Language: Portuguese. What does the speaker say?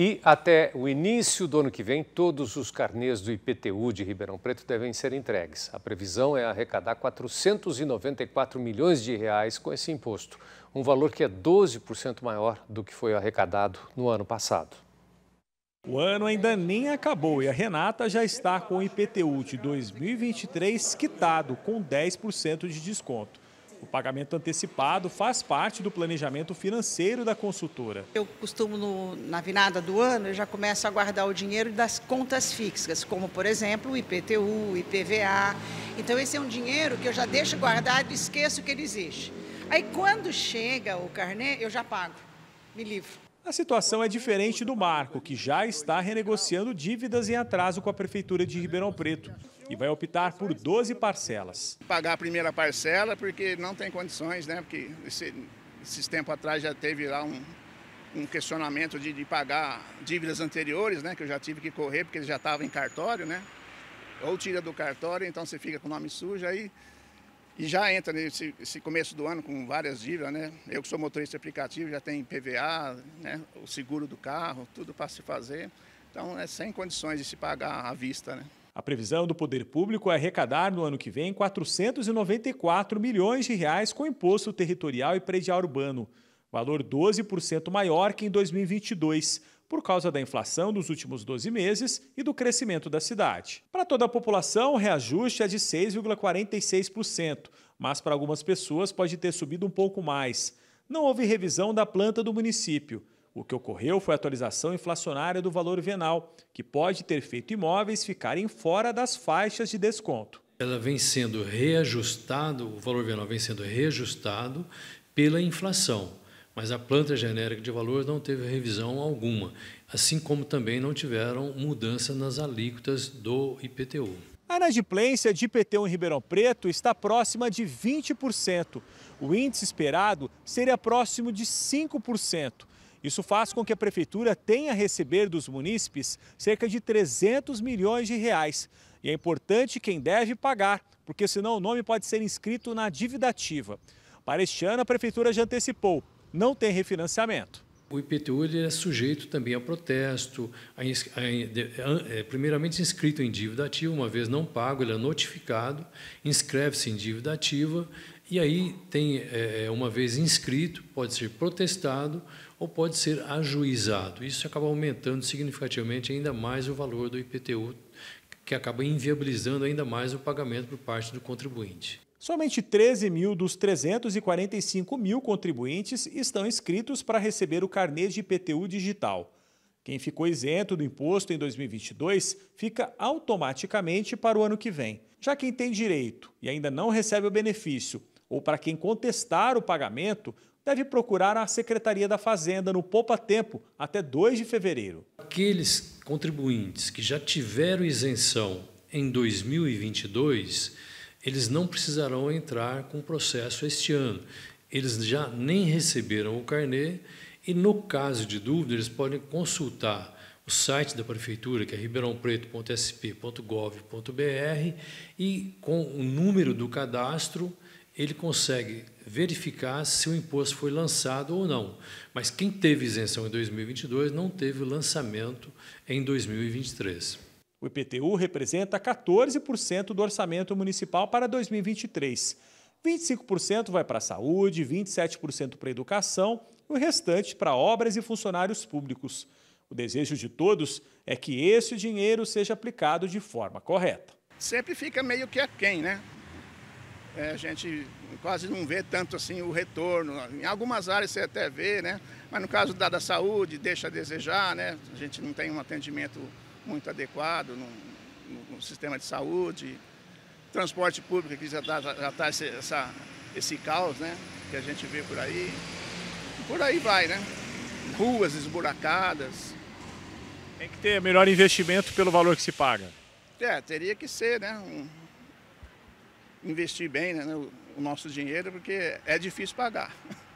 E até o início do ano que vem, todos os carnês do IPTU de Ribeirão Preto devem ser entregues. A previsão é arrecadar 494 milhões de reais com esse imposto, um valor que é 12% maior do que foi arrecadado no ano passado. O ano ainda nem acabou e a Renata já está com o IPTU de 2023 quitado com 10% de desconto. O pagamento antecipado faz parte do planejamento financeiro da consultora. Eu costumo, no, na virada do ano, eu já começo a guardar o dinheiro das contas fixas, como, por exemplo, o IPTU, o IPVA. Então, esse é um dinheiro que eu já deixo guardado e esqueço que ele existe. Aí, quando chega o carnê, eu já pago, me livro. A situação é diferente do Marco, que já está renegociando dívidas em atraso com a Prefeitura de Ribeirão Preto e vai optar por 12 parcelas. Pagar a primeira parcela porque não tem condições, né? Porque esse, esses tempos atrás já teve lá um, um questionamento de, de, pagar dívidas anteriores, né? Que eu já tive que correr porque ele já estava em cartório, né? Ou tira do cartório, então você fica com o nome sujo aí. E já entra nesse começo do ano com várias dívidas, né? Eu que sou motorista aplicativo, já tem PVA, né? o seguro do carro, tudo para se fazer. Então é sem condições de se pagar à vista, né? A previsão do poder público é arrecadar no ano que vem 494 milhões de reais com imposto territorial e predial urbano, valor 12% maior que em 2022 por causa da inflação dos últimos 12 meses e do crescimento da cidade. Para toda a população, o reajuste é de 6,46%, mas para algumas pessoas pode ter subido um pouco mais. Não houve revisão da planta do município. O que ocorreu foi a atualização inflacionária do valor venal, que pode ter feito imóveis ficarem fora das faixas de desconto. Ela vem sendo reajustado, o valor venal vem sendo reajustado pela inflação mas a planta genérica de valores não teve revisão alguma, assim como também não tiveram mudança nas alíquotas do IPTU. A inadimplência de IPTU em Ribeirão Preto está próxima de 20%. O índice esperado seria próximo de 5%. Isso faz com que a prefeitura tenha a receber dos munícipes cerca de 300 milhões de reais. E é importante quem deve pagar, porque senão o nome pode ser inscrito na dívida ativa. Para este ano, a prefeitura já antecipou não tem refinanciamento. O IPTU ele é sujeito também a protesto, a, a, a, é, primeiramente inscrito em dívida ativa, uma vez não pago, ele é notificado, inscreve-se em dívida ativa e aí tem, é, é, uma vez inscrito, pode ser protestado ou pode ser ajuizado. Isso acaba aumentando significativamente ainda mais o valor do IPTU, que acaba inviabilizando ainda mais o pagamento por parte do contribuinte. Somente 13 mil dos 345 mil contribuintes estão inscritos para receber o carnê de IPTU digital. Quem ficou isento do imposto em 2022 fica automaticamente para o ano que vem. Já quem tem direito e ainda não recebe o benefício, ou para quem contestar o pagamento, deve procurar a Secretaria da Fazenda no Poupa Tempo até 2 de fevereiro. Aqueles contribuintes que já tiveram isenção em 2022 eles não precisarão entrar com processo este ano. Eles já nem receberam o carnê e, no caso de dúvida, eles podem consultar o site da prefeitura, que é ribeirãopreto.sp.gov.br, e com o número do cadastro, ele consegue verificar se o imposto foi lançado ou não. Mas quem teve isenção em 2022 não teve o lançamento em 2023. O IPTU representa 14% do orçamento municipal para 2023. 25% vai para a saúde, 27% para a educação e o restante para obras e funcionários públicos. O desejo de todos é que esse dinheiro seja aplicado de forma correta. Sempre fica meio que aquém, né? É, a gente quase não vê tanto assim o retorno. Em algumas áreas você até vê, né? Mas no caso da, da saúde, deixa a desejar, né? A gente não tem um atendimento muito adequado no, no, no sistema de saúde, transporte público que já está já tá esse, essa, esse caos né, que a gente vê por aí. Por aí vai, né? Ruas esburacadas. Tem que ter melhor investimento pelo valor que se paga. É, teria que ser, né? Um, investir bem né, o, o nosso dinheiro, porque é difícil pagar.